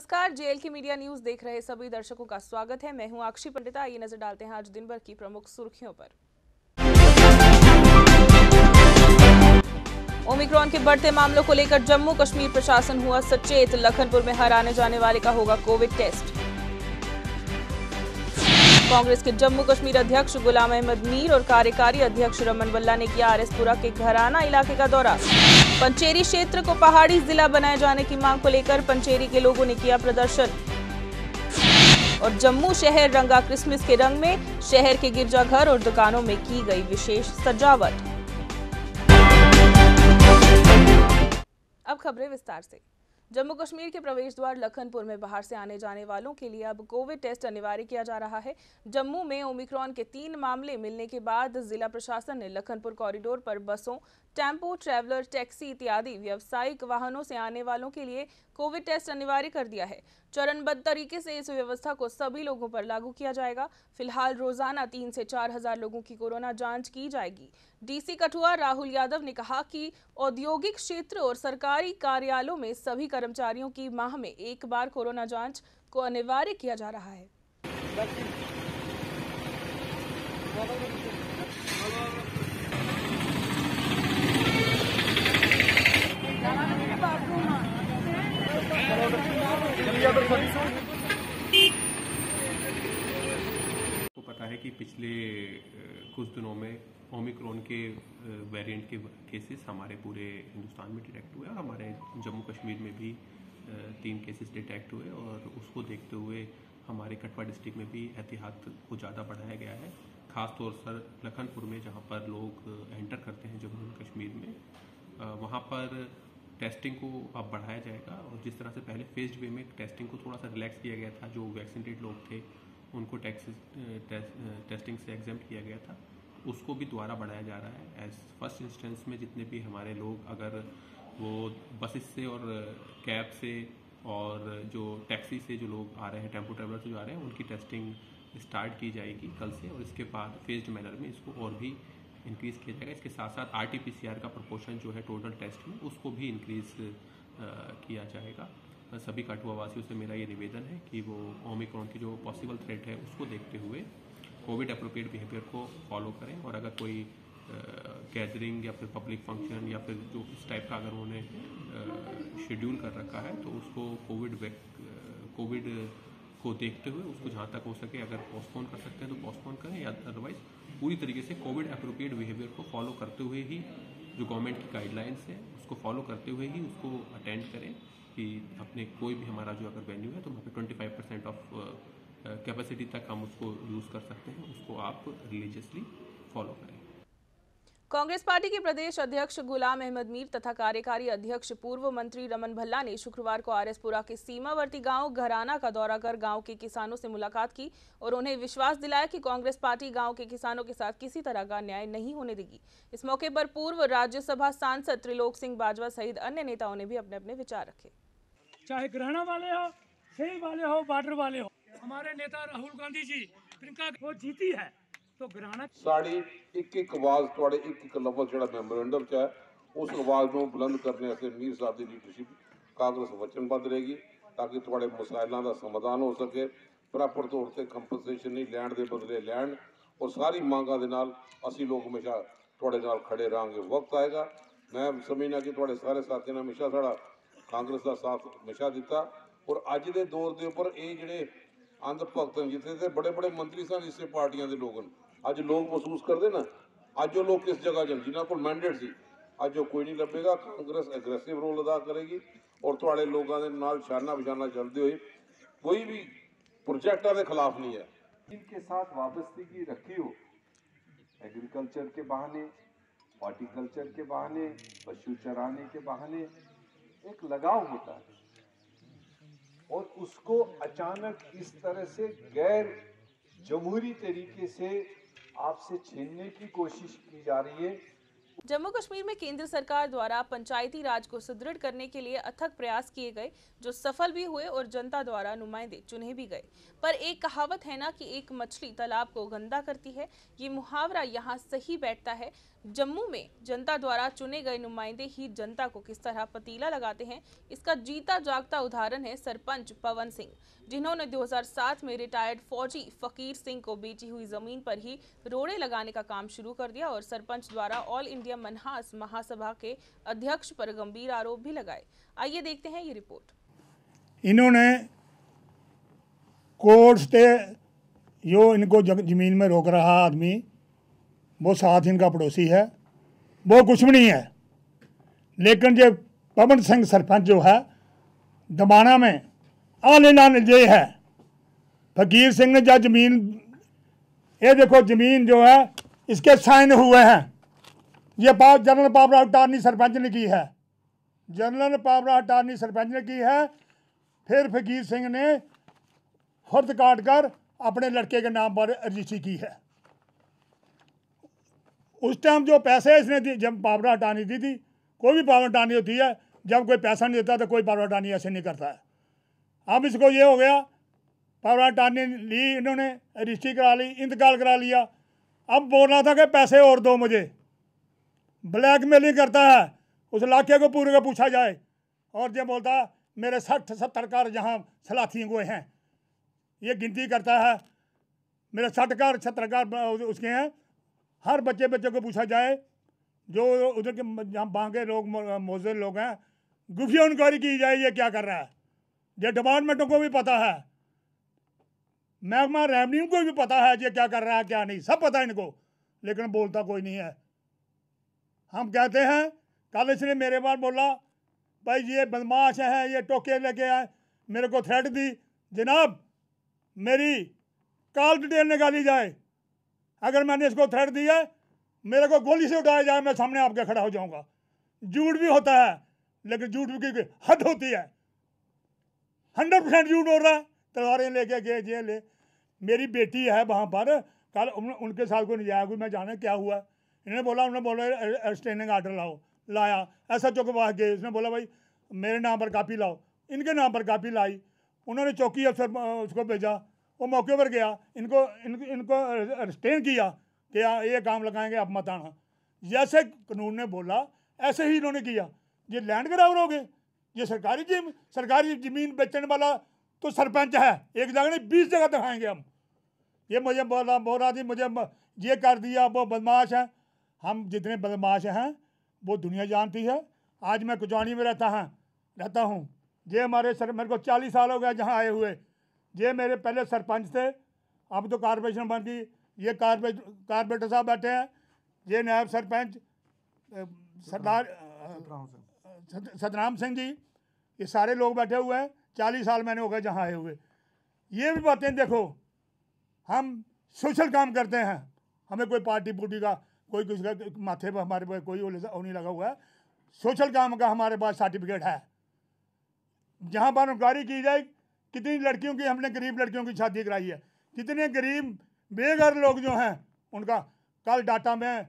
नमस्कार, जेएल की media news देख रहे सभी दर्शकों का स्वागत है। मैं हूँ अक्षी पंडिता। आइए नज़र डालते हैं आज दिन भर की प्रमुख सुर्खियों पर। ओमिक्रॉन के बढ़ते मामलों को लेकर जम्मू कश्मीर प्रशासन हुआ सचेत। लखनपुर में हर आने जाने वाले का होगा कोविड टेस्ट। कांग्रेस के जम्मू कश्मीर अध्यक्ष गुलाम अहमद मीर और कार्यकारी अध्यक्ष रमन बल्ला ने किया आरएसपुरा के घराना इलाके का दौरा। पंचेरी क्षेत्र को पहाड़ी जिला बनाए जाने की मांग को लेकर पंचेरी के लोगों ने किया प्रदर्शन। और जम्मू शहर रंगा क्रिसमस के रंग में, शहर के गिरजाघर और दुकानों में की गई विशेष सजावट। अब खबरें विस्तार से। जम्मू कश्मीर के प्रवेश द्वार लखनपुर में बाहर से आने जाने वालों के लिए अब कोविड टेस्ट अनिवार्य किया जा रहा है। जम्मू में ओमिक्रॉन के तीन मामले मिलने के बाद जिला प्रशासन ने लखनपुर कॉरिडोर पर बसों टेंपो, ट्रैवलर, टैक्सी इत्यादि व्यावसायिक वाहनों से आने वालों के लिए कोविड टेस्ट अनिवार्य कर दिया है। चरणबद्ध तरीके से इस व्यवस्था को सभी लोगों पर लागू किया जाएगा। फ़िलहाल रोज़ाना तीन से चार हज़ार लोगों की कोरोना जाँच की जाएगी। डीसी कठुआ राहुल यादव ने कहा कि औद्योगिक क्षेत्र और सरकारी कार्यालयों में सभी कर्मचारियों की माह में एक बार कोरोना जाँच को अनिवार्य किया जा रहा है। को पता है कि पिछले कुछ दिनों में ओमिक्रॉन के वेरिएंट के केसेस हमारे पूरे हिंदुस्तान में डिटेक्ट हुए और हमारे जम्मू कश्मीर में भी तीन केसेस डिटेक्ट हुए और उसको देखते हुए हमारे कटवा डिस्ट्रिक्ट में भी एहतियात को ज़्यादा बढ़ाया गया है। ख़ास तौर पर लखनपुर में जहाँ पर लोग एंटर करते हैं जम्मू कश्मीर में वहाँ पर टेस्टिंग को अब बढ़ाया जाएगा और जिस तरह से पहले फेस्ड वे में टेस्टिंग को थोड़ा सा रिलैक्स किया गया था, जो वैक्सीनेटेड लोग थे, उनको टैक्स टेस्टिंग से एग्ज़ाम किया गया था, उसको भी दोबारा बढ़ाया जा रहा है। एज फ़र्स्ट इंस्टेंस में जितने भी हमारे लोग, अगर वो बसेस से और कैब से और जो टैक्सी से जो लोग आ रहे हैं टेंपो ट्रेवलर से जो आ रहे हैं, उनकी टेस्टिंग स्टार्ट की जाएगी कल से और इसके बाद फेस्ड मैनर में इसको और भी इंक्रीज़ किया जाएगा। इसके साथ साथ आरटीपीसीआर का प्रपोर्शन जो है टोटल टेस्ट में, उसको भी इंक्रीज़ किया जाएगा। सभी कठुआ वासियों से मेरा ये निवेदन है कि वो ओमिक्रॉन की जो पॉसिबल थ्रेट है, उसको देखते हुए कोविड अप्रोप्रिएट बिहेवियर को फॉलो करें और अगर कोई गैदरिंग या फिर पब्लिक फ़ंक्शन या फिर जो इस टाइप का अगर उन्होंने शेड्यूल कर रखा है तो उसको कोविड कोविड को देखते हुए, उसको जहाँ तक हो सके अगर पोस्टपोन कर सकते हैं तो पोस्टपोन करें या अदरवाइज़ पूरी तरीके से कोविड अप्रोप्रिएट बिहेवियर को फॉलो करते हुए ही, जो गवर्नमेंट की गाइडलाइंस है, उसको फॉलो करते हुए ही उसको अटेंड करें कि अपने कोई भी हमारा जो अगर वेन्यू है तो वहाँ पे twenty five percent of capacity तक हम उसको यूज़ कर सकते हैं, उसको आप रिलीजियसली फॉलो करें। कांग्रेस पार्टी के प्रदेश अध्यक्ष गुलाम अहमद मीर तथा कार्यकारी अध्यक्ष पूर्व मंत्री रमन भल्ला ने शुक्रवार को आरएसपुरा के सीमावर्ती गाँव घराना का दौरा कर गाँव के किसानों से मुलाकात की और उन्हें विश्वास दिलाया कि कांग्रेस पार्टी गाँव के किसानों के साथ किसी तरह का न्याय नहीं होने देगी। इस मौके पर पूर्व राज्यसभा सांसद त्रिलोक सिंह बाजवा सहित अन्य नेताओं ने भी अपने अपने विचार रखे। चाहे ग्रहण वाले हो वाले हो, बॉर्डर वाले हो, हमारे नेता राहुल गांधी जी जीती है ਸੋ ਸਾਡੀ ਇੱਕ ਇੱਕ ਆਵਾਜ਼ ਤੁਹਾਡੇ ਇੱਕ ਇੱਕ ਲਫ਼ਜ਼ ਜਿਹੜਾ ਮੈਮੋਰੈਂਡਮ 'ਚ ਹੈ, ਉਸ ਆਵਾਜ਼ ਨੂੰ ਬੁਲੰਦ ਕਰਨ ਵਾਸਤੇ ਮੀਰ ਸਾਹਿਬ ਦੀ ਲੀਡਰਸ਼ਿਪ ਕਾਂਗਰਸ ਵਚਨਬੱਧ ਰਹੇਗੀ ਤਾਂ ਕਿ ਤੁਹਾਡੇ ਮਸਾਇਲਾਂ ਦਾ ਸਮਾਧਾਨ ਹੋ ਸਕੇ ਪ੍ਰਾਪਰ ਤੌਰ ਤੇ ਕੰਪਨਸੇਸ਼ਨ ਨਹੀਂ, ਲੈਣ ਦੇ ਬਦਲੇ ਲੈਣ ਔਰ ਸਾਰੀ ਮੰਗਾਂ ਦੇ ਨਾਲ ਅਸੀਂ ਲੋਕ ਹਮੇਸ਼ਾ ਤੁਹਾਡੇ ਨਾਲ ਖੜੇ ਰਾਂਗੇ ਵਕਤ ਆਏਗਾ। ਮੈਂ ਸਮਝਣਾ ਕਿ ਤੁਹਾਡੇ ਸਾਰੇ ਸਾਥੀਆਂ ਨੇ ਹਮੇਸ਼ਾ ਸਾਡਾ ਕਾਂਗਰਸ ਦਾ ਸਾਥ ਹਮੇਸ਼ਾ ਦਿੱਤਾ ਔਰ ਅੱਜ ਦੇ ਦੌਰ ਦੇ ਉੱਪਰ ਇਹ ਜਿਹੜੇ ਅੰਧ ਭਗਤ ਨੇ ਜਿੱਥੇ ਤੇ ਬੜੇ ਬੜੇ ਮੰਤਰੀ ਸਨ ਇਸੇ ਪਾਰਟੀਆਂ ਦੇ ਲੋਕ ਨੇ ਅੱਜ ਲੋਕ ਮਹਿਸੂਸ ਕਰਦੇ ਨਾ ਅੱਜ ਉਹ ਲੋਕ ਕਿਸ ਜਗ੍ਹਾ ਜਨ ਜਿਨ੍ਹਾਂ ਕੋਲ ਮੈਂਡੇਟ ਸੀ ਅੱਜ ਉਹ ਕੋਈ ਨਹੀਂ ਲੱਭੇਗਾ ਕਾਂਗਰਸ ਐਗਰੈਸਿਵ ਰੋਲ ਅਦਾ ਕਰੇਗੀ ਔਰ ਤੁਹਾਡੇ ਲੋਕਾਂ ਦੇ ਨਾਲ ਸ਼ਾਨਾ ਬਿਸ਼ਾਨਾ ਚੱਲਦੇ ਹੋਏ ਕੋਈ ਵੀ प्रोजेक्टा के खिलाफ नहीं है इनके साथ वाबस्तगी रखी हो एग्रीकल्चर के बहाने हॉर्टिकल्चर के बहाने पशु चराने के बहाने एक लगाव होता है और उसको अचानक इस तरह से गैर जमहूरी तरीके से आपसे छीनने की कोशिश की जा रही है। जम्मू कश्मीर में केंद्र सरकार द्वारा पंचायती राज को सुदृढ़ करने के लिए अथक प्रयास किए गए, जो सफल भी हुए और जनता द्वारा नुमाइंदे चुने भी गए। पर एक कहावत है ना कि एक मछली तालाब को गंदा करती है। ये मुहावरा यहाँ सही बैठता है। जम्मू में जनता द्वारा चुने गए नुमाइंदे ही जनता को किस तरह पतीला लगाते हैं, इसका जीता जागता उदाहरण है सरपंच पवन सिंह, जिन्होंने 2007 में रिटायर्ड फौजी फकीर सिंह को बेची हुई ज़मीन पर ही रोड़े लगाने का काम शुरू कर दिया और सरपंच द्वारा ऑल इंडिया मनहास महासभा के अध्यक्ष पर गंभीर आरोप भी लगाए। आइए देखते हैं ये रिपोर्ट। इन्होंने कोर्ट से जो इनको ज़मीन में रोक रहा आदमी, वो साथ इनका पड़ोसी है, वो कुछ भी नहीं है। लेकिन जो पवन सिंह सरपंच जो है, दबाना में आने लाने ये है। फकीर सिंह ने जब ज़मीन, ये देखो ज़मीन जो है, इसके साइन हुए हैं। ये बात जनरल पावरा अटारनी सरपंच ने की है। जनरल पावरा अटारनी सरपंच ने की है। फिर फकीर सिंह ने फर्द काट कर अपने लड़के के नाम पर रजिस्ट्री की है। उस टाइम जो पैसे इसने दी, जब पावर हटानी दी थी, कोई भी पावर हटानी होती है, जब कोई पैसा नहीं देता तो कोई पावर हटानी ऐसे नहीं करता है। अब इसको ये हो गया, पावर हटानी ली, इन्होंने रजिस्ट्री करा ली, इंतकाल करा लिया। अब बोल रहा था कि पैसे और दो मुझे। ब्लैकमेलिंग करता है, उस इलाके को पूरे को पूछा जाए। और जब बोलता, मेरे सठ सत्तर कार जहाँ सलाथी हुए हैं। ये गिनती करता है, मेरे सठ कार, सत्तर कार उसके हैं। हर बच्चे बच्चे को पूछा जाए, जो उधर के जहाँ बांके लोग, मो- मौजूद लोग हैं, गुफिया इंक्वायरी की जाए, ये क्या कर रहा है? ये डिपार्टमेंटों को भी पता है। महकमा रेवन्यू को भी पता है, ये क्या कर रहा है, क्या नहीं, सब पता है इनको। लेकिन बोलता कोई नहीं है। हम कहते हैं कल इसने मेरे बार बोला भाई ये बदमाश है ये टोके लेके आए मेरे को थ्रेट दी। जनाब मेरी कॉल डिटेल निकाली जाए। अगर मैंने इसको थ्रेट दिया मेरे को गोली से उठाया जाए मैं सामने आपके खड़ा हो जाऊँगा। झूठ भी होता है लेकिन झूठ की हद होती है। हंड्रेड परसेंट झूठ हो रहा है। तलवारें लेके गए जेल ले। मेरी बेटी है वहाँ पर कल उन, उनके साथ कोई नजाया कोई मैं जाने क्या हुआ? इन्होंने बोला उन्होंने बोला स्टैंडिंग आर्डर लाओ। लाया। ऐसा के पास गए। उसने बोला भाई मेरे नाम पर कापी लाओ। इनके नाम पर कापी लाई। उन्होंने चौकी अफसर उसको भेजा। वो मौके पर गया। इनको इनको इनको रिस्टेन किया कि हाँ, ये काम लगाएँगे आप मत आना। जैसे कानून ने बोला ऐसे ही इन्होंने किया। ये लैंड ग्राबर हो गए ये सरकारी ज़मीन सरकारी ज़मीन बेचने वाला तो सरपंच है। एक जगह नहीं बीस जगह दिखाएँगे हम। ये मुझे बोला बोल रहा मुझे ये कर दिया वो बदमाश है। हम जितने बदमाश हैं वो दुनिया जानती है। आज मैं कुचवानी में रहता हाँ रहता हूँ। ये हमारे सर मेरे को चालीस साल हो गए जहाँ आए हुए। ये मेरे पहले सरपंच थे अब तो कारपोरेशन बन गई। ये कारपे कारपोरेटर साहब बैठे हैं। ये नायब सरपंच सरदार सतनाम सिंह। जी ये सारे लोग बैठे हुए हैं। चालीस साल मैंने हो गए जहाँ आए हुए। ये भी बातें देखो हम सोशल काम करते हैं। हमें कोई पार्टी पुर्टी का कोई किसी का माथे पर हमारे पास कोई वो नहीं लगा हुआ है। सोशल काम का हमारे पास सर्टिफिकेट है। जहाँ पर इंक्वायरी की जाए, कितनी लड़कियों की, हमने गरीब लड़कियों की शादी कराई है। कितने गरीब, बेघर लोग जो हैं, उनका कल डाटा में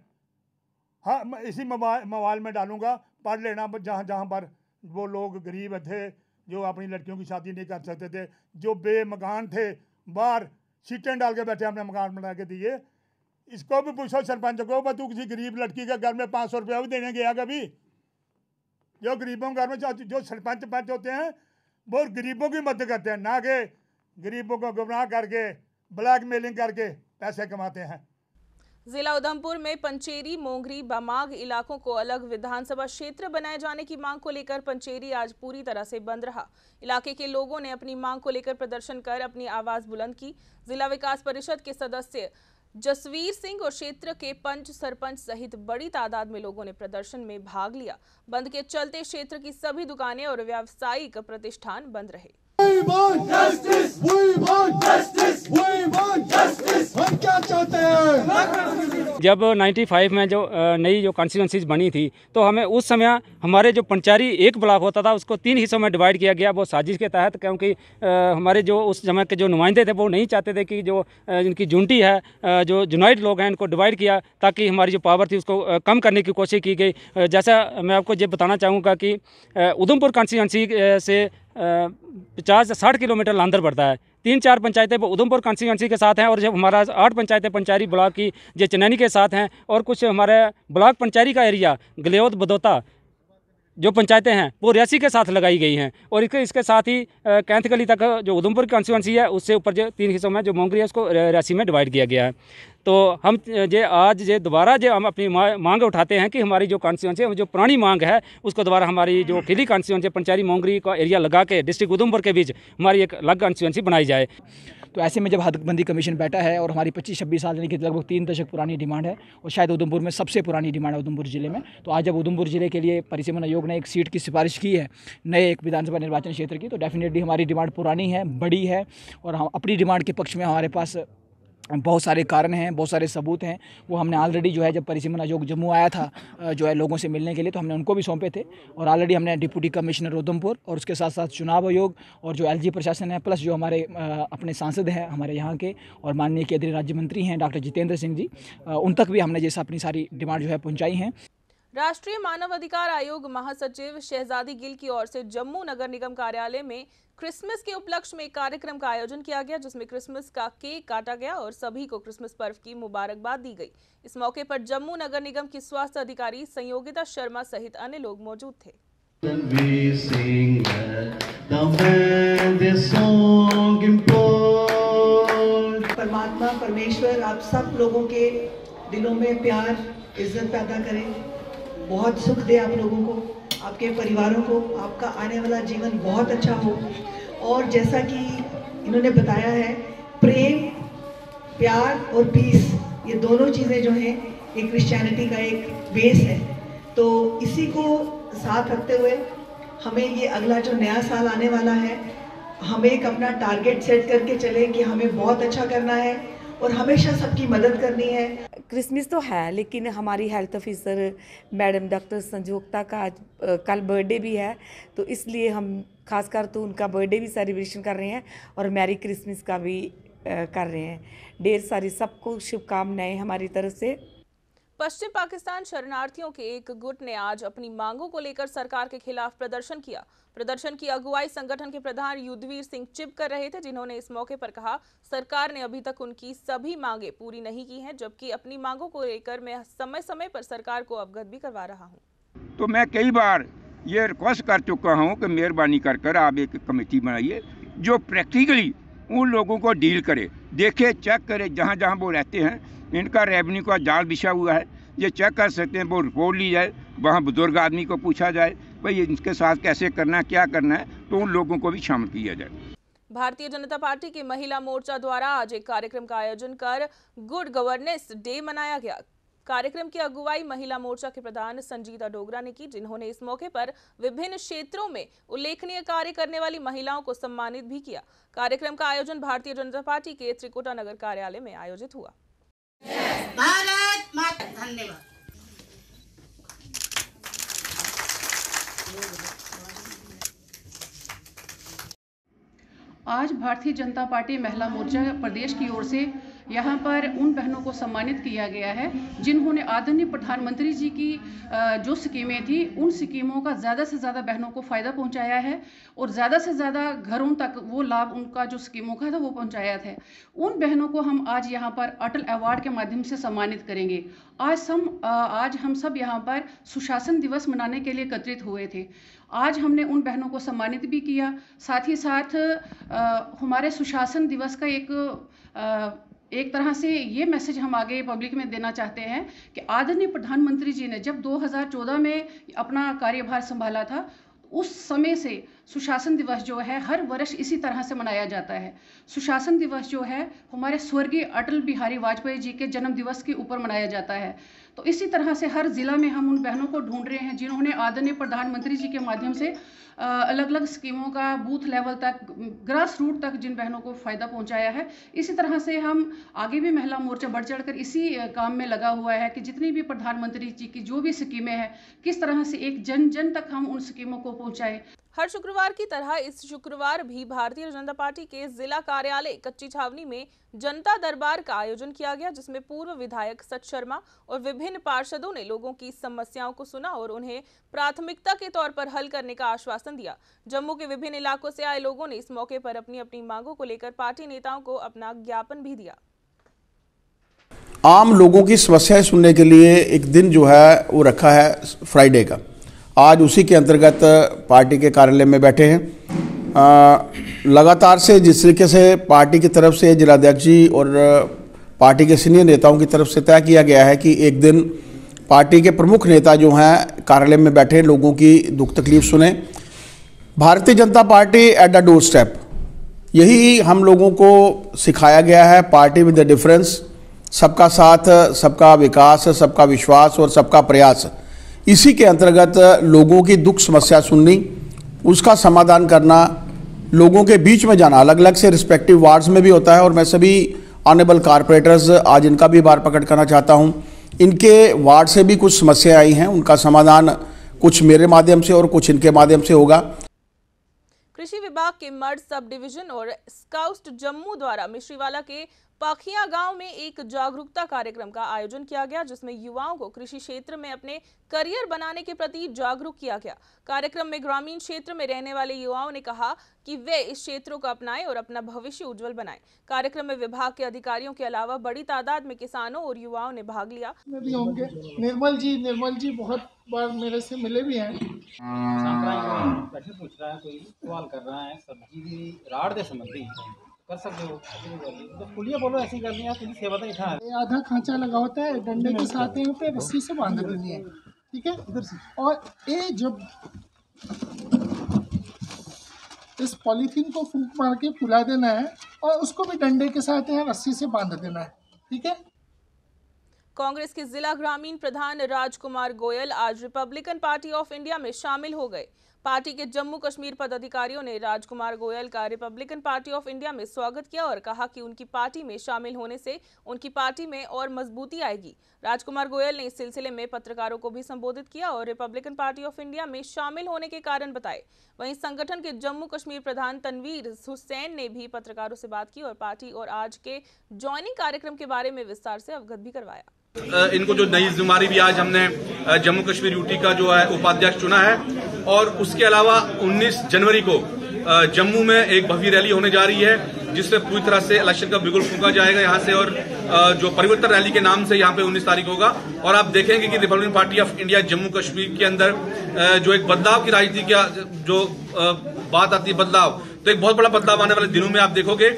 हाँ इसी मोबाइल मोबाइल में डालूँगा, पढ़ लेना जहाँ जहाँ पर वो लोग गरीब थे, जो अपनी लड़कियों की शादी नहीं कर सकते थे, जो बेमकान थे, बाहर सीटें डाल के बैठे हमने मकान बना के दिए। इसको भी पूछो, सरपंच को भाई तू किसी गरीब लड़की के घर में पाँच सौ रुपया भी देने गया कभी? जो गरीबों के घर में जो सरपंच पंच होते हैं, वो गरीबों की मदद करते हैं, ना कि गरीबों को गुमराह करके ब्लैकमेलिंग करके पैसे कमाते हैं। जिला उधमपुर में पंचेरी, मोंगरी, बामाग इलाकों को अलग विधानसभा क्षेत्र बनाए जाने की मांग को लेकर पंचेरी आज पूरी तरह से बंद रहा। इलाके के लोगों ने अपनी मांग को लेकर प्रदर्शन कर अपनी आवाज़ बुलंद की। जिला विकास परिषद के सदस्य जसवीर सिंह और क्षेत्र के पंच सरपंच सहित बड़ी तादाद में लोगों ने प्रदर्शन में भाग लिया। बंद के चलते क्षेत्र की सभी दुकानें और व्यावसायिक प्रतिष्ठान बंद रहे। Want justice. We want justice. We want justice. हम क्या चाहते हैं जब 95 में जो नई जो कॉन्स्टिट्यूंसीज बनी थी तो हमें उस समय हमारे जो पंचारी एक ब्लॉक होता था उसको तीन हिस्सों में डिवाइड किया गया वो साजिश के तहत क्योंकि हमारे जो उस समय के जो नुमाइंदे थे वो नहीं चाहते थे कि जो इनकी जिनकी जूनटी है जो जुनाइड लोग हैं इनको डिवाइड किया ताकि हमारी जो पावर थी उसको कम करने की कोशिश की गई जैसा मैं आपको ये बताना चाहूँगा कि उधमपुर कॉन्स्टिट्यूंसी से पचास से साठ किलोमीटर लांदर पड़ता है। तीन चार पंचायतें उधमपुर कॉन्स्टिट्यूंसी के साथ हैं और जब हमारा आठ पंचायतें, पंचायरी ब्लॉक की, जो चनैनी के साथ हैं और कुछ हमारे ब्लॉक पंचायरी का एरिया गलियोद बदौता जो पंचायतें हैं, वो रियासी के साथ लगाई गई हैं और इसके इसके साथ ही कैंथ गली तक जो उधमपुर की कॉन्स्टिट्यूंसी है, उससे ऊपर जो तीन हिस्सों में जो मोंगरी है, उसको रियासी में डिवाइड किया गया है। तो हम, जे, आज जे दोबारा जो हम अपनी मांग उठाते हैं कि हमारी जो कॉन्स्टिट्यूंसी है जो पुरानी मांग है, उसको दोबारा हमारी जो खिली कॉन्स्टिट्यूंसी पंचायती मोंगरी का एरिया लगा के डिस्ट्रिक्ट उधमपुर के बीच हमारी एक अलग कॉन्स्टिट्यूंसी बनाई जाए। तो ऐसे में जब हदबंदी कमीशन बैठा है और हमारी पच्चीस, छब्बीस साल यानी कि लगभग तीन दशक पुरानी डिमांड है और शायद उधमपुर में सबसे पुरानी डिमांड है उधमपुर ज़िले में तो आज जब उधमपुर ज़िले के लिए परिसीमन आयोग ने एक सीट की सिफारिश की है, नए एक विधानसभा निर्वाचन क्षेत्र की तो डेफिनेटली हमारी डिमांड पुरानी है, बड़ी है और हम अपनी डिमांड के पक्ष में हमारे पास बहुत सारे कारण हैं, बहुत सारे सबूत हैं। वो हमने ऑलरेडी जो है, जब परिसीमन आयोग जम्मू आया था जो है लोगों से मिलने के लिए तो हमने उनको भी सौंपे थे। और ऑलरेडी हमने डिप्टी कमिश्नर उधमपुर और उसके साथ साथ चुनाव आयोग और जो एलजी प्रशासन है प्लस जो हमारे अपने सांसद हैं, हमारे यहाँ के और माननीय केंद्रीय राज्य मंत्री हैं डॉक्टर जितेंद्र सिंह जी उन तक भी हमने जैसा अपनी सारी डिमांड जो है पहुँचाई हैं। राष्ट्रीय मानव अधिकार आयोग महासचिव शहजादी गिल की ओर से जम्मू नगर निगम कार्यालय में क्रिसमस के उपलक्ष्य में एक कार्यक्रम का आयोजन किया गया जिसमें क्रिसमस का केक काटा गया और सभी को क्रिसमस पर्व की मुबारकबाद दी गई। इस मौके पर जम्मू नगर निगम की स्वास्थ्य अधिकारी संयोगिता शर्मा सहित अन्य लोग मौजूद थे। परमात्मा परमेश्वर आप सब लोगों के दिलों में प्यार इज़्ज़त पैदा करें। बहुत सुख दे आप लोगों को, आपके परिवारों को, आपका आने वाला जीवन बहुत अच्छा हो। और जैसा कि इन्होंने बताया है, प्रेम, प्यार और पीस ये दोनों चीज़ें जो हैं, ये क्रिश्चियनिटी का एक बेस है। तो इसी को साथ रखते हुए हमें ये अगला जो नया साल आने वाला है, हमें एक अपना टारगेट सेट करके चले कि हमें बहुत अच्छा करना है और हमेशा सबकी मदद करनी है। क्रिसमस तो है लेकिन हमारी health officer madam doctor Sanjokta का आज कल बर्थडे भी है तो इसलिए हम खासकर तो उनका बर्थडे भी सेलिब्रेशन कर रहे हैं और मैरी क्रिसमस का भी कर रहे हैं। ढेर सारी सबको शुभकामनाएँ हमारी तरफ़ से। पश्चिम पाकिस्तान शरणार्थियों के एक गुट ने आज अपनी मांगों को लेकर सरकार के खिलाफ प्रदर्शन किया। प्रदर्शन की अगुवाई संगठन के प्रधान युद्धवीर सिंह चिप कर रहे थे, जिन्होंने इस मौके पर कहा, सरकार ने अभी तक उनकी सभी मांगे पूरी नहीं की हैं, जबकि अपनी मांगों को लेकर मैं समय समय पर सरकार को अवगत भी करवा रहा हूँ। तो मैं कई बार ये रिक्वेस्ट कर चुका हूँ कि मेहरबानी कर कर आप एक कमेटी बनाइए, जो प्रैक्टिकली उन लोगों को डील करे। देखे चेक करे जहाँ जहाँ वो रहते हैं, इनका रेवेन्यू का जाल बिछा हुआ है। ये चेक कर सकते हैं, वो रिपोर्ट ली जाए, वहाँ बुज़ुर्ग आदमी को पूछा जाए भाई इनके साथ कैसे करना है क्या करना है तो उन लोगों को भी शामिल किया जाए। भारतीय जनता पार्टी की महिला मोर्चा द्वारा आज एक कार्यक्रम का आयोजन कर गुड गवर्नेंस डे मनाया गया। कार्यक्रम की अगुवाई महिला मोर्चा के प्रधान संजीता डोगरा ने की जिन्होंने इस मौके पर विभिन्न क्षेत्रों में उल्लेखनीय कार्य करने वाली महिलाओं को सम्मानित भी किया। कार्यक्रम का आयोजन भारतीय जनता पार्टी के त्रिकुटा नगर कार्यालय में आयोजित हुआ। भारत माता धन्यवाद। आज भारतीय जनता पार्टी महिला मोर्चा प्रदेश की ओर से यहाँ पर उन बहनों को सम्मानित किया गया है, जिन्होंने आदरणीय प्रधानमंत्री जी की जो स्कीमें थी, उन स्कीमों का ज़्यादा से ज़्यादा बहनों को फ़ायदा पहुँचाया है और ज़्यादा से ज़्यादा घरों तक वो लाभ उनका जो स्कीमों का था वो पहुँचाया था उन बहनों को हम आज यहाँ पर अटल अवार्ड के माध्यम से सम्मानित करेंगे। आज हम आज हम सब यहाँ पर सुशासन दिवस मनाने के लिए एकत्रित हुए थे। आज हमने उन बहनों को सम्मानित भी किया। साथ ही साथ हमारे सुशासन दिवस का एक एक तरह से ये मैसेज हम आगे पब्लिक में देना चाहते हैं कि आदरणीय प्रधानमंत्री जी ने जब 2014 में अपना कार्यभार संभाला था, उस समय से सुशासन दिवस जो है, हर वर्ष इसी तरह से मनाया जाता है। सुशासन दिवस जो है, हमारे स्वर्गीय अटल बिहारी वाजपेयी जी के जन्म दिवस के ऊपर मनाया जाता है। तो इसी तरह से हर ज़िला में हम उन बहनों को ढूंढ रहे हैं, जिन्होंने आदरणीय प्रधानमंत्री जी के माध्यम से अलग अलग स्कीमों का बूथ लेवल तक ग्रास रूट तक जिन बहनों को फ़ायदा पहुँचाया है, इसी तरह से हम आगे भी महिला मोर्चा बढ़ चढ़कर इसी काम में लगा हुआ है कि जितनी भी प्रधानमंत्री जी की जो भी स्कीमें हैं, किस तरह से एक जन जन तक हम उन स्कीमों को पहुँचाए। हर शुक्रवार की तरह इस शुक्रवार भी भारतीय जनता पार्टी के जिला कार्यालय कच्ची छावनी में जनता दरबार का आयोजन किया गया, जिसमें पूर्व विधायक सच शर्मा और विभिन्न पार्षदों ने लोगों की समस्याओं को सुना और उन्हें प्राथमिकता के तौर पर हल करने का आश्वासन दिया। जम्मू के विभिन्न इलाकों से आए लोगों ने इस मौके पर अपनी अपनी मांगों को लेकर पार्टी नेताओं को अपना ज्ञापन भी दिया। आम लोगों की समस्याएँ सुनने के लिए एक दिन जो है वो रखा है फ्राइडे का। आज उसी के अंतर्गत पार्टी के कार्यालय में बैठे हैं। लगातार से जिस तरीके से पार्टी की तरफ़ से जिलाध्यक्ष जी और पार्टी के सीनियर नेताओं की तरफ़ से तय किया गया है कि एक दिन पार्टी के प्रमुख नेता जो हैं, कार्यालय में बैठे लोगों की दुख तकलीफ़ सुने। Bharatiya Janata Party at the doorstep. यही हम लोगों को सिखाया गया है, पार्टी विद द डिफरेंस। सबका साथ, सबका विकास, सबका विश्वास और सबका प्रयास। इसी के अंतर्गत लोगों की दुख समस्या सुननी, उसका समाधान करना, लोगों के बीच में जाना अलग अलग से रिस्पेक्टिव वार्ड्स में भी होता है और मैं सभी ऑनेबल कारपोरेटर्स आज इनका भी बार पकड़ करना चाहता हूँ। इनके वार्ड से भी कुछ समस्याएँ आई हैं, उनका समाधान कुछ मेरे माध्यम से और कुछ इनके माध्यम से होगा। कृषि विभाग के मर्ड सब डिवीज़न और स्काउट जम्मू द्वारा मिश्रीवाला के पाखिया गाँव में एक जागरूकता कार्यक्रम का आयोजन किया गया जिसमें युवाओं को कृषि क्षेत्र में अपने करियर बनाने के प्रति जागरूक किया गया। कार्यक्रम में ग्रामीण क्षेत्र में रहने वाले युवाओं ने कहा कि वे इस क्षेत्र को अपनाएँ और अपना भविष्य उज्जवल बनाएँ। कार्यक्रम में विभाग के अधिकारियों के अलावा बड़ी तादाद में किसानों और युवाओं ने भाग लिया। होंगे निर्मल जी निर्मल जी बहुत बार मेरे से मिले भी हैं। प्रश्न पूछ रहा है कोई सवाल कर रहा है सब्ज़ी राड़ दे संबंधी कर सकते हो तो पुलिया बोलो ऐसी करनी है पुलिस सेवा तो इतना है आधा खांचा लगा होता है डंडे के साथ यहाँ पे रस्सी से बाँध देनी है ठीक है? इधर से। और ये जब इस पॉलीथीन को फूंक मार के फुला देना है और उसको भी डंडे के साथ यहाँ रस्सी से बाँध देना है ठीक है? कांग्रेस के जिला ग्रामीण प्रधान राजकुमार गोयल आज रिपब्लिकन पार्टी ऑफ़ इंडिया में शामिल हो गए। पार्टी के जम्मू कश्मीर पदाधिकारियों ने राजकुमार गोयल का रिपब्लिकन पार्टी ऑफ़ इंडिया में स्वागत किया और कहा कि उनकी पार्टी में शामिल होने से उनकी पार्टी में और मजबूती आएगी। राजकुमार गोयल ने इस सिलसिले में पत्रकारों को भी संबोधित किया और रिपब्लिकन पार्टी ऑफ़ इंडिया में शामिल होने के कारण बताए। वहीं संगठन के जम्मू कश्मीर प्रधान तनवीर हुसैन ने भी पत्रकारों से बात की और पार्टी और आज के ज्वाइनिंग कार्यक्रम के बारे में विस्तार से अवगत भी करवाया। इनको जो नई जिम्मेवारी भी आज हमने जम्मू कश्मीर यूटी का जो है उपाध्यक्ष चुना है और उसके अलावा 19 जनवरी को जम्मू में एक भव्य रैली होने जा रही है, जिससे पूरी तरह से इलेक्शन का बिगुल फूका जाएगा यहाँ से और जो परिवर्तन रैली के नाम से यहाँ पे 19 तारीख होगा। और आप देखेंगे कि Republican Party of India Jammu Kashmir के अंदर जो एक बदलाव की राजनीति का, जो बात आती है बदलाव तो एक बहुत बड़ा बदलाव आने वाले दिनों में आप देखोगे।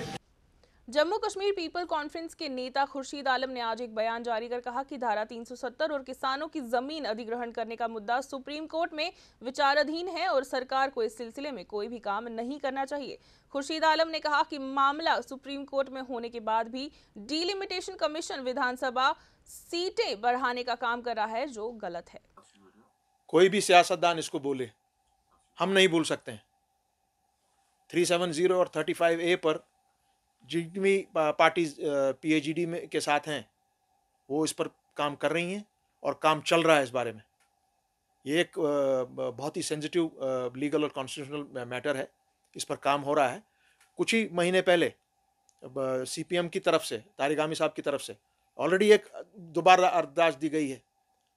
जम्मू कश्मीर पीपल कॉन्फ्रेंस के नेता खुर्शीद आलम ने आज एक बयान जारी कर कहा कि धारा 370 और किसानों की ज़मीन अधिग्रहण करने का मुद्दा सुप्रीम कोर्ट में विचाराधीन है और सरकार को इस सिलसिले में कोई भी काम नहीं करना चाहिए। खुर्शीद आलम ने कहा कि मामला सुप्रीम कोर्ट में होने के बाद भी डीलिमिटेशन कमीशन विधानसभा सीटें बढ़ाने का काम कर रहा है, जो गलत है। कोई भी सियासतदान इसको बोले, हम नहीं बोल सकते। थ्री सेवन ज़ीरो और थर्टी फाइव ए पर जितनी पार्टीज़ पीएचडी में के साथ हैं, वो इस पर काम कर रही हैं और काम चल रहा है इस बारे में। ये एक बहुत ही सेंसिटिव लीगल और कॉन्स्टिट्यूशनल मैटर है। इस पर काम हो रहा है। कुछ ही महीने पहले सीपीएम की तरफ़ से तारिगामी साहब की तरफ़ से ऑलरेडी एक दोबारा अरदास दी गई है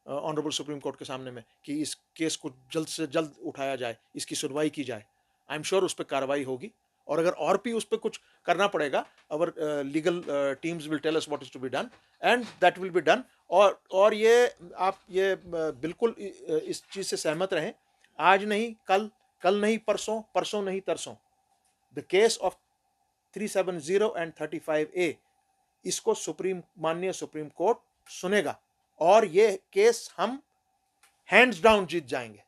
ऑनरेबल सुप्रीम कोर्ट के सामने में कि इस केस को जल्द से जल्द उठाया जाए, इसकी सुनवाई की जाए। आई एम श्योर उस पर कार्रवाई होगी। और अगर और भी उस पर कुछ करना पड़ेगा our legal teams will tell us what is to be done and that will be done और और ये आप ये uh, बिल्कुल इस चीज़ से सहमत रहें। आज नहीं कल कल नहीं परसों परसों नहीं तरसों। The case of 370 and 35 A इसको सुप्रीम माननीय सुप्रीम कोर्ट सुनेगा। और ये केस हम हैंड्स डाउन जीत जाएँगे।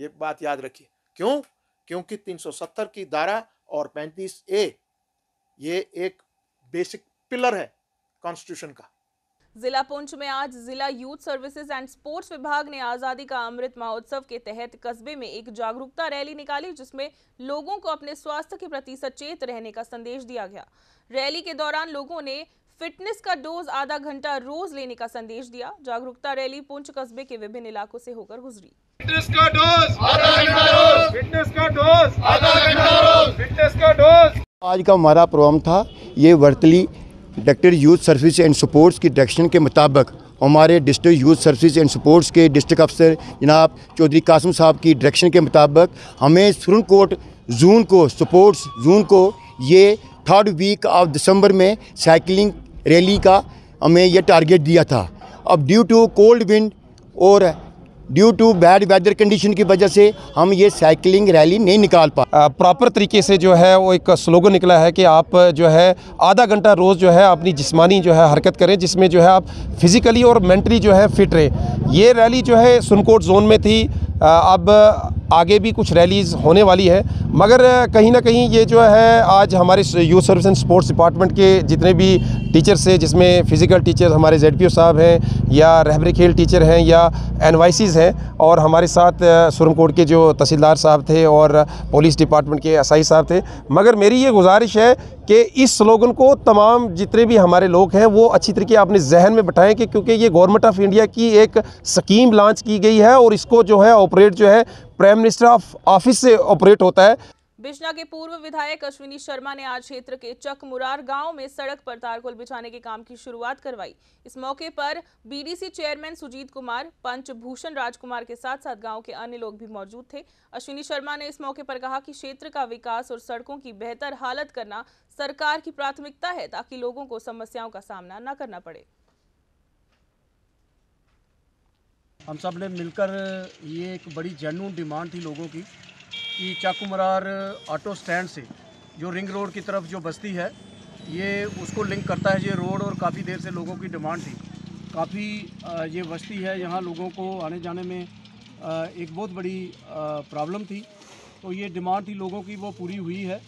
ये बात याद रखिए। क्यों? क्योंकि 370 की धारा और 35 ए, ये एक बेसिक पिलर है कॉन्स्टिट्यूशन का। जिला पुंछ में आज जिला यूथ सर्विसेज़ एंड स्पोर्ट्स विभाग ने आज़ादी का अमृत महोत्सव के तहत कस्बे में एक जागरूकता रैली निकाली, जिसमें लोगों को अपने स्वास्थ्य के प्रति सचेत रहने का संदेश दिया गया। रैली के दौरान लोगों ने फिटनेस का डोज आधा घंटा रोज लेने का संदेश दिया। जागरूकता रैली पुंछ कस्बे के विभिन्न इलाकों से होकर गुजरी। फिटनेस का डोज आधा घंटा रोज फिटनेस का डोज आधा घंटा रोज फिटनेस का डोज आज का हमारा प्रोग्राम था ये virtually doctor youth service and sports की डायरेक्शन के मुताबिक हमारे district youth services and sports के डिस्ट्रिक्ट अफसर जनाब चौधरी कासम साहब की डायरेक्शन के मुताबिक हमें सुरनकोट जून को सपोर्ट्स जून को ये थर्ड वीक ऑफ़ दिसंबर में साइकिलिंग रैली का हमें यह टारगेट दिया था। अब ड्यू टू कोल्ड विंड और due to bad weather condition की वजह से हम ये साइकिलिंग रैली नहीं निकाल पा प्रॉपर तरीके से जो है वो एक स्लोगन निकला है कि आप जो है आधा घंटा रोज़ जो है अपनी जिस्मानी जो है हरकत करें, जिसमें जो है आप फिज़िकली और मेंटली जो है फिट रहें। ये रैली जो है सुनकोट जोन में थी। अब आगे भी कुछ रैलीज़ होने वाली है। मगर कहीं ना कहीं ये जो है आज हमारे youth service and sports department के जितने भी टीचर्स हैं जिसमें फ़िज़िकल टीचर हमारे ZPO साहब हैं, या रहबरी खेल टीचर हैं, या एन हैं, और हमारे साथ सुरमकोट के जो तहसीलदार साहब थे और पुलिस डिपार्टमेंट के एस साहब थे। मगर मेरी ये गुजारिश है कि इस स्लोगन को तमाम जितने भी हमारे लोग हैं, वो अच्छी तरीके अपने जहन में बैठाएँ कि क्योंकि ये गवर्नमेंट ऑफ़ इंडिया की एक स्कीम लॉन्च की गई है, और इसको जो है ऑपरेट जो है प्राइम मिनिस्टर ऑफ़ ऑफ़िस से ऑपरेट होता है। बिजना के पूर्व विधायक अश्विनी शर्मा ने आज क्षेत्र के चकमुरार गाँव में सड़क पर तारकोल बिछाने के काम की शुरुआत करवाई। इस मौके पर बीडीसी चेयरमैन सुजीत कुमार पंच भूषण राजकुमार के साथ साथ गाँव के अन्य लोग भी मौजूद थे। अश्विनी शर्मा ने इस मौके पर कहा कि क्षेत्र का विकास और सड़कों की बेहतर हालत करना सरकार की प्राथमिकता है ताकि लोगों को समस्याओं का सामना न करना पड़े। हम सबने मिलकर ये एक बड़ी जेनून डिमांड थी लोगों की। कि चाकूमरार ऑटो स्टैंड से जो रिंग रोड की तरफ़ जो बस्ती है, ये उसको लिंक करता है, ये रोड और काफ़ी देर से लोगों की डिमांड थी। काफ़ी ये बस्ती है, यहाँ लोगों को आने जाने में एक बहुत बड़ी प्रॉब्लम थी। तो ये डिमांड थी लोगों की, वो पूरी हुई है।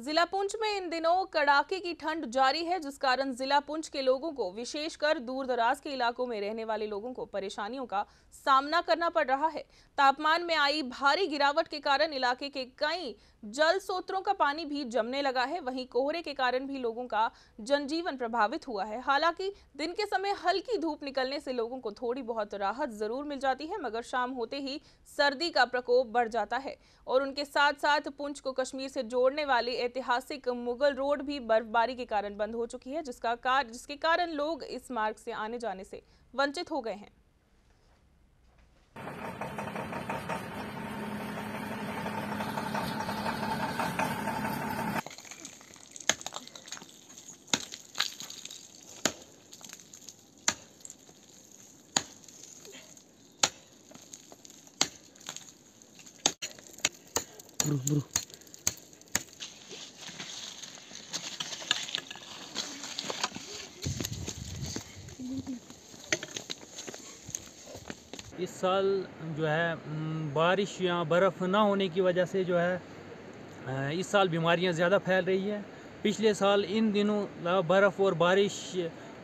जिला पुंछ में इन दिनों कड़ाके की ठंड जारी है, जिस कारण जिला पुंछ के लोगों को, विशेषकर दूर दराज के इलाकों में रहने वाले लोगों को परेशानियों का सामना करना पड़ रहा है। तापमान में आई भारी गिरावट के कारण इलाके के कई जल स्रोतों का पानी भी जमने लगा है। वहीं कोहरे के कारण भी लोगों का जनजीवन प्रभावित हुआ है। हालाँकि दिन के समय हल्की धूप निकलने से लोगों को थोड़ी बहुत राहत ज़रूर मिल जाती है, मगर शाम होते ही सर्दी का प्रकोप बढ़ जाता है और उनके साथ साथ पुंछ को कश्मीर से जोड़ने वाली ऐतिहासिक मुगल रोड भी बर्फबारी के कारण बंद हो चुकी है, जिसका कार जिसके कारण लोग इस मार्ग से आने जाने से वंचित हो गए हैं ब्रू ब्रू इस साल जो है बारिश या बर्फ़ ना होने की वजह से जो है इस साल बीमारियाँ ज़्यादा फैल रही है। पिछले साल इन दिनों बर्फ़ और बारिश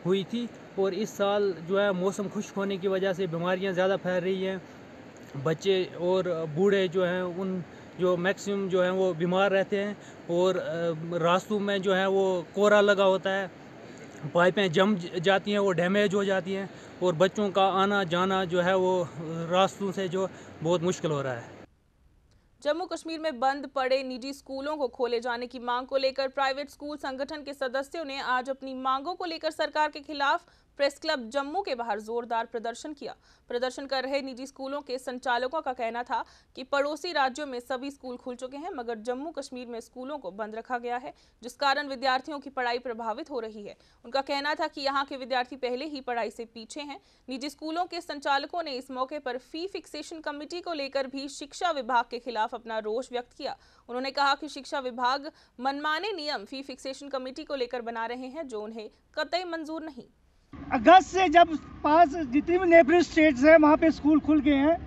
हुई थी और इस साल जो है, मौसम खुश्क होने की वजह से बीमारियाँ ज़्यादा फैल रही हैं। बच्चे और बूढ़े जो हैं, उन जो मैक्सिमम जो है वो बीमार रहते हैं और रास्तों में जो है वो कोहरा लगा होता है। पाइपें जम जाती हैं वो डैमेज हो जाती हैं। और बच्चों का आना जाना जो है वो रास्तों से जो बहुत मुश्किल हो रहा है। जम्मू कश्मीर में बंद पड़े निजी स्कूलों को खोले जाने की मांग को लेकर प्राइवेट स्कूल संगठन के सदस्यों ने आज अपनी मांगों को लेकर सरकार के खिलाफ प्रेस क्लब जम्मू के बाहर जोरदार प्रदर्शन किया। प्रदर्शन कर रहे निजी स्कूलों के संचालकों का कहना था कि पड़ोसी राज्यों में सभी स्कूल खुल चुके हैं, मगर जम्मू कश्मीर में स्कूलों को बंद रखा गया है, जिस कारण विद्यार्थियों की पढ़ाई प्रभावित हो रही है। उनका कहना था कि यहाँ के विद्यार्थी पहले ही पढ़ाई से पीछे हैं। निजी स्कूलों के संचालकों ने इस मौके पर फ़ी फिक्सेशन कमेटी को लेकर भी शिक्षा विभाग के खिलाफ अपना रोष व्यक्त किया। उन्होंने कहा कि शिक्षा विभाग मनमाने नियम फ़ी फिक्सेशन कमेटी को लेकर बना रहे हैं, जो उन्हें कतई मंजूर नहीं। अगस्त से जब पास जितनी भी नेबरिंग स्टेट्स हैं, वहाँ पे स्कूल खुल गए हैं।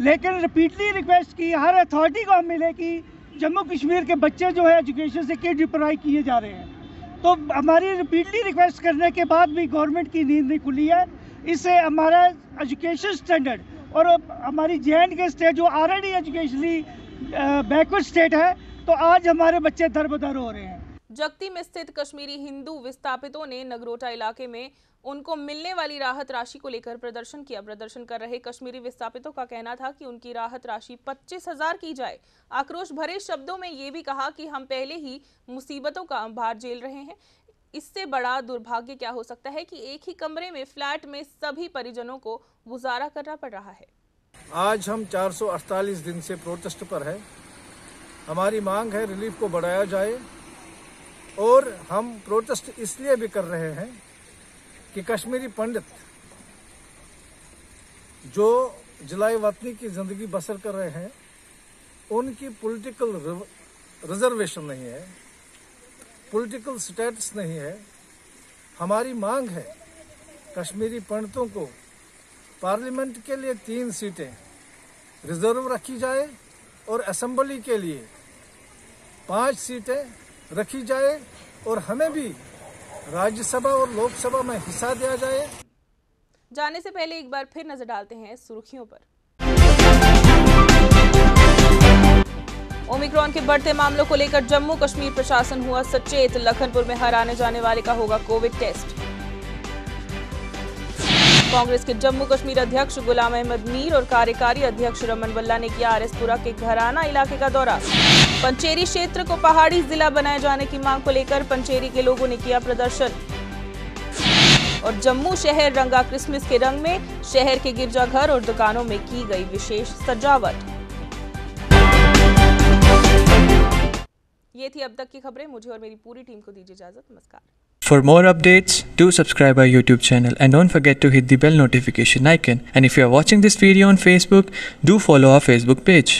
लेकिन रिपीटली रिक्वेस्ट की, हर अथॉरिटी को हम मिले कि जम्मू कश्मीर के बच्चे जो है एजुकेशन से किड डिप्राई किए जा रहे हैं। तो हमारी रिपीटली रिक्वेस्ट करने के बाद भी गवर्नमेंट की नींद नहीं खुली है। इससे हमारा एजुकेशन स्टैंडर्ड और हमारी जे एंड के स्टेट जो ऑलरेडी एजुकेशनली बैकवर्ड स्टेट है तो आज हमारे बच्चे दर हो रहे हैं। जगती में स्थित कश्मीरी हिंदू विस्थापितों ने नगरोटा इलाके में उनको मिलने वाली राहत राशि को लेकर प्रदर्शन किया। प्रदर्शन कर रहे कश्मीरी विस्थापितों का कहना था कि उनकी राहत राशि पच्चीस हज़ार की जाए। आक्रोश भरे शब्दों में ये भी कहा कि हम पहले ही मुसीबतों का भार झेल रहे हैं। इससे बड़ा दुर्भाग्य क्या हो सकता है कि एक ही कमरे में फ्लैट में सभी परिजनों को गुजारा करना पड़ रहा है? आज हम 448 दिन से प्रोटेस्ट पर है। हमारी मांग है रिलीफ को बढ़ाया जाए और हम प्रोटेस्ट इसलिए भी कर रहे हैं कि कश्मीरी पंडित जो जलाई वतनी की ज़िंदगी बसर कर रहे हैं, उनकी पॉलिटिकल रिजर्वेशन नहीं है पॉलिटिकल स्टेटस नहीं है। हमारी मांग है कश्मीरी पंडितों को पार्लियामेंट के लिए तीन सीटें रिज़र्व रखी जाए और असेंबली के लिए पाँच सीटें रखी जाए और हमें भी राज्यसभा और लोकसभा में हिस्सा दिया जाए। जाने से पहले एक बार फिर नज़र डालते हैं सुर्खियों पर। ओमिक्रॉन के बढ़ते मामलों को लेकर जम्मू कश्मीर प्रशासन हुआ सचेत। लखनपुर में हर आने जाने वाले का होगा कोविड टेस्ट। कांग्रेस के जम्मू कश्मीर अध्यक्ष गुलाम अहमद मीर और कार्यकारी अध्यक्ष रमन बल्ला ने किया आरएसपुरा के घराना इलाके का दौरा। पंचेरी क्षेत्र को पहाड़ी जिला बनाए जाने की मांग को लेकर पंचेरी के लोगों ने किया प्रदर्शन और जम्मू शहर रंगा क्रिसमस के रंग में शहर के गिरजाघर और दुकानों में की गई विशेष सजावट ये थी अब तक की खबरें मुझे और मेरी पूरी टीम को दीजिए इजाज़त नमस्कार For more updates, do subscribe our YouTube channel and don't forget to hit the bell notification icon. And if you are watching this video on Facebook, do follow our Facebook page.